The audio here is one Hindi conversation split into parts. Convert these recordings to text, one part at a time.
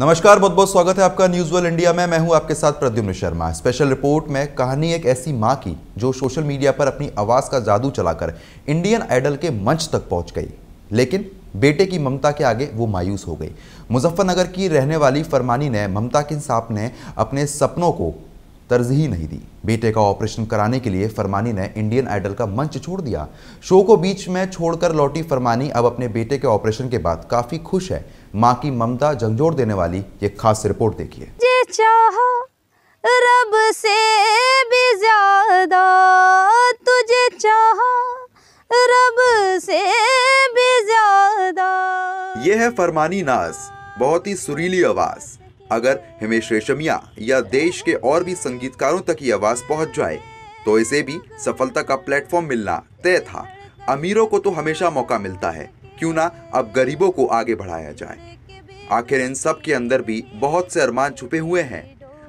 नमस्कार, बहुत बहुत स्वागत है आपका न्यूज़ वर्ल्ड इंडिया में। मैं हूँ आपके साथ प्रद्युम्न शर्मा। स्पेशल रिपोर्ट में कहानी एक ऐसी माँ की जो सोशल मीडिया पर अपनी आवाज़ का जादू चलाकर इंडियन आइडल के मंच तक पहुँच गई। लेकिन बेटे की ममता के आगे वो मायूस हो गई। मुजफ्फरनगर की रहने वाली फरमानी ने ममता के साहब ने अपने सपनों को तरजीह नहीं दी। बेटे का ऑपरेशन कराने के लिए फरमानी ने इंडियन आइडल का मंच छोड़ दिया। शो को बीच में छोड़कर लौटी फरमानी अब अपने बेटे के ऑपरेशन के बाद काफ़ी खुश है। माँ की ममता झंझोड़ देने वाली ये खास रिपोर्ट देखिए। रब से भी ज़्यादा तुझे चाहा रब से भी ज़्यादा। ये है फरमानी नाज बहुत ही सुरीली आवाज़। अगर हिमेश रेशमिया या देश के और भी संगीतकारों तक ये आवाज़ पहुँच जाए तो इसे भी सफलता का प्लेटफॉर्म मिलना तय था। अमीरों को तो हमेशा मौका मिलता है, क्यों ना अब गरीबों को आगे बढ़ाया जाए। आखिर इन सब के अंदर भी बहुत से अरमान छुपे हुए हैं।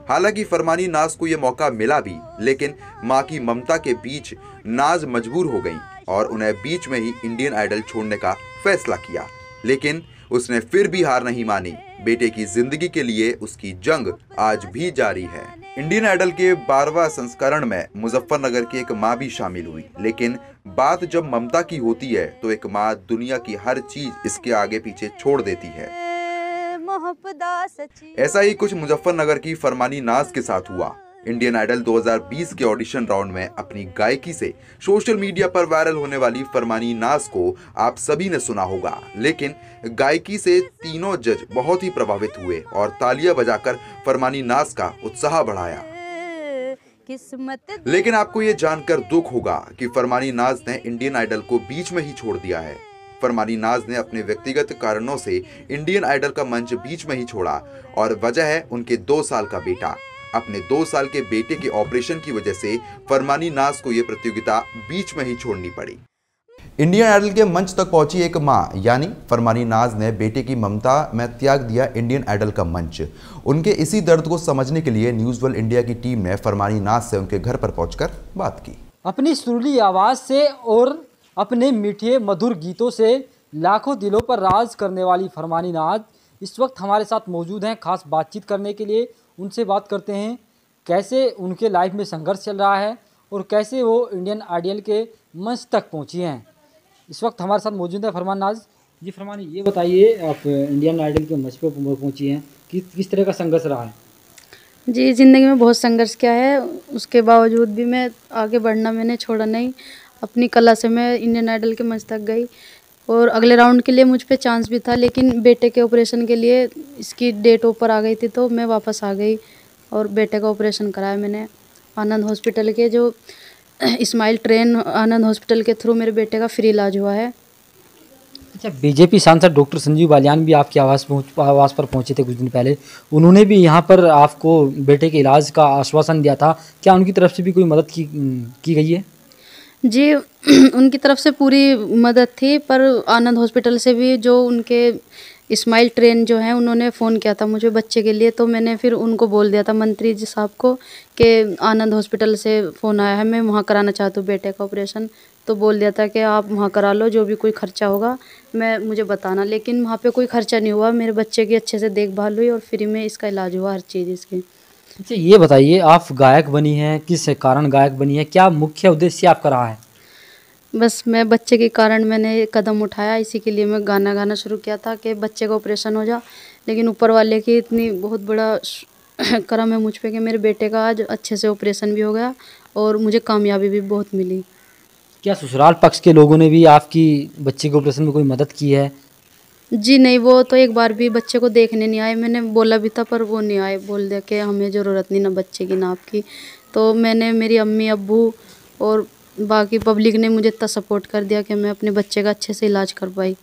हालाँकि फरमानी नाज को यह मौका मिला भी, लेकिन माँ की ममता के बीच नाज मजबूर हो गई और उन्हें बीच में ही इंडियन आइडल छोड़ने का फैसला किया। लेकिन उसने फिर भी हार नहीं मानी। बेटे की ज़िंदगी के लिए उसकी जंग आज भी जारी है। इंडियन आइडल के बारवा संस्करण में मुजफ्फरनगर की एक माँ भी शामिल हुई। लेकिन बात जब ममता की होती है तो एक माँ दुनिया की हर चीज़ इसके आगे पीछे छोड़ देती है। ऐसा ही कुछ मुजफ्फरनगर की फरमानी नाज के साथ हुआ। इंडियन आइडल 2020 के ऑडिशन राउंड में अपनी गायकी से सोशल मीडिया पर वायरल होने वाली फरमानी नाज को आप सभी ने सुना होगा। लेकिन गायकी से तीनों जज बहुत ही प्रभावित हुए और तालियाँ बजाकर फरमानी नाज का उत्साह बढ़ाया। किस्मत लेकिन आपको ये जानकर दुख होगा कि फरमानी नाज ने इंडियन आइडल को बीच में ही छोड़ दिया है। फरमानी नाज ने अपने व्यक्तिगत कारणों से इंडियन आइडल का मंच बीच में ही छोड़ा और वजह है उनके दो साल का बेटा। अपने दो साल के बेटे के ऑपरेशन की वजह से फरमानी नाज को यह प्रतियोगिता बीच में ही छोड़नी पड़ी। इंडियन आइडल के मंच तक पहुँची एक माँ यानी फरमानी नाज ने बेटे की ममता में त्याग दिया इंडियन आइडल का मंच। उनके इसी दर्द को समझने के लिए न्यूज़ वर्ल्ड इंडिया की टीम ने फरमानी नाज से उनके घर पर पहुंचकर बात की। अपनी सुरली आवाज़ से और अपने मीठे मधुर गीतों से लाखों दिलों पर राज करने वाली फरमानी नाज इस वक्त हमारे साथ मौजूद हैं। खास बातचीत करने के लिए उनसे बात करते हैं कैसे उनके लाइफ में संघर्ष चल रहा है और कैसे वो इंडियन आइडियल के मंच तक पहुँची हैं। इस वक्त हमारे साथ मौजूद है फरमान नाज। जी फरमान ये बताइए आप इंडियन आइडल के मंच पर पहुँची हैं किस किस तरह का संघर्ष रहा है? जी ज़िंदगी में बहुत संघर्ष किया है उसके बावजूद भी मैं आगे बढ़ना मैंने छोड़ा नहीं अपनी कला से मैं इंडियन आइडल के मंच तक गई। और अगले राउंड के लिए मुझ पर चांस भी था, लेकिन बेटे के ऑपरेशन के लिए इसकी डेट ऊपर आ गई थी तो मैं वापस आ गई और बेटे का ऑपरेशन कराया मैंने आनंद हॉस्पिटल के, जो इस्माइल ट्रेन आनंद हॉस्पिटल के थ्रू मेरे बेटे का फ्री इलाज हुआ है। अच्छा बीजेपी सांसद डॉक्टर संजीव बालियान भी आपके आवास आवास पर पहुँचे थे कुछ दिन पहले। उन्होंने भी यहाँ पर आपको बेटे के इलाज का आश्वासन दिया था। क्या उनकी तरफ़ से भी कोई मदद की की गई है? जी, उनकी तरफ़ से पूरी मदद थी, पर आनंद हॉस्पिटल से भी जो उनके इस्माइल ट्रेन जो है, उन्होंने फ़ोन किया था मुझे बच्चे के लिए तो मैंने फिर उनको बोल दिया था मंत्री जी साहब को कि आनंद हॉस्पिटल से फ़ोन आया है, मैं वहाँ कराना चाहती हूँ बेटे का ऑपरेशन। तो बोल दिया था कि आप वहाँ करा लो, जो भी कोई ख़र्चा होगा, मैं, मुझे बताना। लेकिन वहाँ पे कोई ख़र्चा नहीं हुआ, मेरे बच्चे की अच्छे से देखभाल हुई और फ्री में इसका इलाज हुआ, हर चीज़ इसकी। अच्छा ये बताइए आप गायक बनी हैं किस कारण गायक बनी है क्या मुख्य उद्देश्य आपका रहा है? बस मैं बच्चे के कारण मैंने कदम उठाया इसी के लिए मैं गाना गाना शुरू किया था कि बच्चे का ऑपरेशन हो जा लेकिन ऊपर वाले की इतनी बहुत बड़ा करम है मुझ पर कि मेरे बेटे का आज अच्छे से ऑपरेशन भी हो गया और मुझे कामयाबी भी बहुत मिली। क्या ससुराल पक्ष के लोगों ने भी आपकी बच्चे के ऑपरेशन में कोई मदद की है? जी नहीं, वो तो एक बार भी बच्चे को देखने नहीं आए। मैंने बोला भी था, पर वो नहीं आए। बोल दिया कि हमें ज़रूरत नहीं ना बच्चे की, ना आपकी। तो मैंने, मेरी अम्मी अबू और बाकी पब्लिक ने मुझे इतना सपोर्ट कर दिया कि मैं अपने बच्चे का अच्छे से इलाज कर पाई।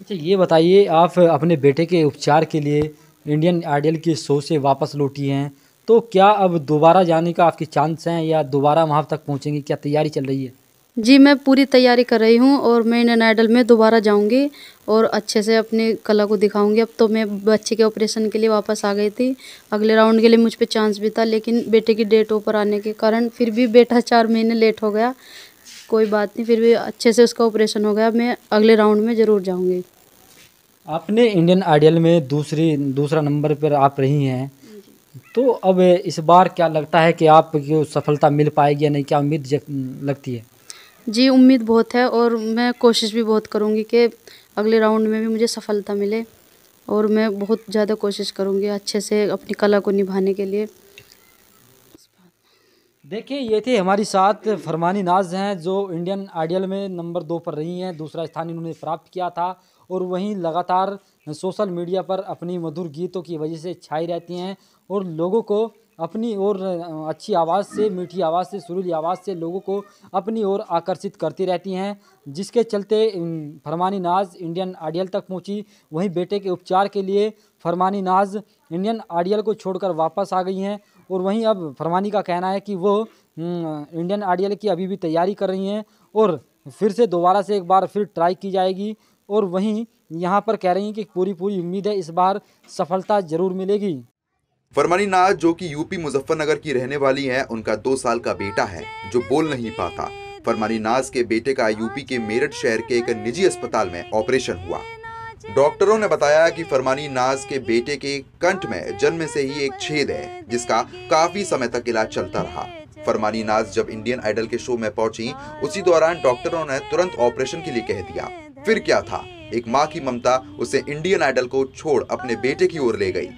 अच्छा ये बताइए, आप अपने बेटे के उपचार के लिए इंडियन आइडल के शो से वापस लौटी हैं। तो क्या अब दोबारा जाने का आपके चांस हैं या दोबारा वहाँ तक पहुँचेंगे? क्या तैयारी चल रही है? जी, मैं पूरी तैयारी कर रही हूँ और मैं इंडियन आइडल में दोबारा जाऊँगी और अच्छे से अपनी कला को दिखाऊँगी। अब तो मैं बच्चे के ऑपरेशन के लिए वापस आ गई थी। अगले राउंड के लिए मुझ पर चांस भी था, लेकिन बेटे की डेट ऊपर आने के कारण फिर भी बेटा चार महीने लेट हो गया। कोई बात नहीं, फिर भी अच्छे से उसका ऑपरेशन हो गया। मैं अगले राउंड में ज़रूर जाऊँगी। आपने इंडियन आइडल में दूसरी, दूसरा नंबर पर आप रही हैं। तो अब इस बार क्या लगता है कि आपको सफलता मिल पाएगी या नहीं? क्या उम्मीद लगती है? जी, उम्मीद बहुत है और मैं कोशिश भी बहुत करूँगी कि अगले राउंड में भी मुझे सफलता मिले और मैं बहुत ज़्यादा कोशिश करूँगी अच्छे से अपनी कला को निभाने के लिए। देखिए, ये थे हमारी साथ फरमानी नाज हैं जो इंडियन आइडियल में नंबर दो पर रही हैं। दूसरा स्थान इन्होंने प्राप्त किया था और वहीं लगातार सोशल मीडिया पर अपनी मधुर गीतों की वजह से छाई रहती हैं और लोगों को अपनी ओर अच्छी आवाज़ से, मीठी आवाज़ से, सुरीली आवाज़ से लोगों को अपनी ओर आकर्षित करती रहती हैं, जिसके चलते फरमानी नाज इंडियन आइडियल तक पहुँची। वहीं बेटे के उपचार के लिए फरमानी नाज इंडियन आइडियल को छोड़कर वापस आ गई हैं और वहीं अब फरमानी का कहना है कि वो इंडियन आइडियल की अभी भी तैयारी कर रही हैं और फिर से दोबारा से एक बार फिर ट्राई की जाएगी और वहीं यहाँ पर कह रही हैं कि पूरी पूरी उम्मीद है इस बार सफलता ज़रूर मिलेगी। फरमानी नाज जो कि यूपी मुजफ्फरनगर की रहने वाली हैं, उनका दो साल का बेटा है, जो बोल नहीं पाता। फरमानी नाज के बेटे का यूपी के मेरठ शहर के एक निजी अस्पताल में ऑपरेशन हुआ। डॉक्टरों ने बताया कि फरमानी नाज के बेटे के कंठ में जन्म से ही एक छेद है, जिसका काफ़ी समय तक इलाज चलता रहा। फरमानी नाज जब इंडियन आइडल के शो में पहुँची, उसी दौरान डॉक्टरों ने तुरंत ऑपरेशन के लिए कह दिया। फिर क्या था? एक माँ की ममता उसे इंडियन आइडल को छोड़ अपने बेटे की ओर ले गई।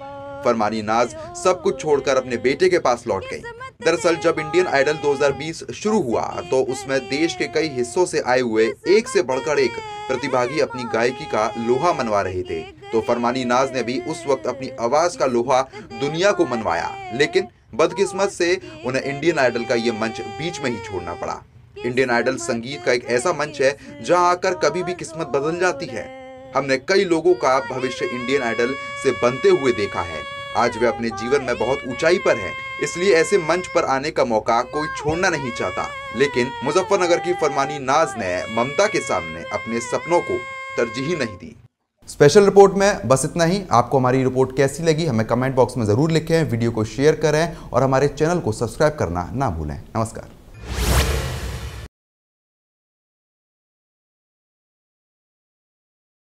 फरमानी नाज सब कुछ छोड़कर अपने बेटे के पास लौट गई। दरअसल जब इंडियन आइडल 2020 शुरू हुआ तो उसमें देश के कई हिस्सों से आए हुए एक से बढ़कर एक प्रतिभागी अपनी गायकी का लोहा मनवा रहे थे। तो फरमानी नाज ने भी उस वक्त अपनी आवाज़ का लोहा दुनिया को मनवाया, लेकिन बदकिस्मत से उन्हें इंडियन आइडल का ये मंच बीच में ही छोड़ना पड़ा। इंडियन आइडल संगीत का एक ऐसा मंच है, जहाँ आकर कभी भी किस्मत बदल जाती है। हमने कई लोगों का भविष्य इंडियन आइडल से बनते हुए देखा है। आज वे अपने जीवन में बहुत ऊंचाई पर हैं, इसलिए ऐसे मंच पर आने का मौका कोई छोड़ना नहीं चाहता। लेकिन मुजफ्फरनगर की फरमानी नाज ने ममता के सामने अपने सपनों को तरजीह नहीं दी। स्पेशल रिपोर्ट में बस इतना ही। आपको हमारी रिपोर्ट कैसी लगी, हमें कमेंट बॉक्स में ज़रूर लिखें वीडियो को शेयर करें और हमारे चैनल को सब्सक्राइब करना ना भूलें। नमस्कार।